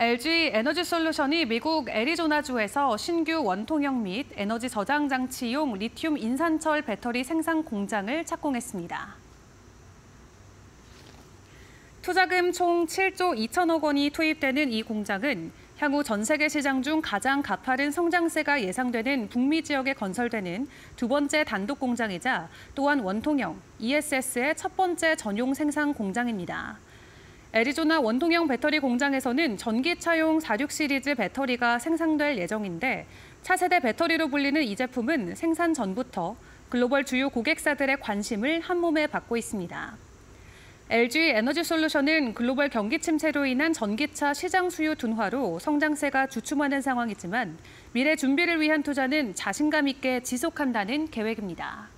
LG 에너지 솔루션이 미국 애리조나주에서 신규 원통형 및 에너지 저장 장치용 리튬 인산철 배터리 생산 공장을 착공했습니다. 투자금 총 7조 2천억 원이 투입되는 이 공장은 향후 전 세계 시장 중 가장 가파른 성장세가 예상되는 북미 지역에 건설되는 두 번째 단독 공장이자 또한 원통형 ESS의 첫 번째 전용 생산 공장입니다. 애리조나 원통형 배터리 공장에서는 전기차용 46 시리즈 배터리가 생산될 예정인데 차세대 배터리로 불리는 이 제품은 생산 전부터 글로벌 주요 고객사들의 관심을 한몸에 받고 있습니다. LG 에너지 솔루션은 글로벌 경기 침체로 인한 전기차 시장 수요 둔화로 성장세가 주춤하는 상황이지만 미래 준비를 위한 투자는 자신감 있게 지속한다는 계획입니다.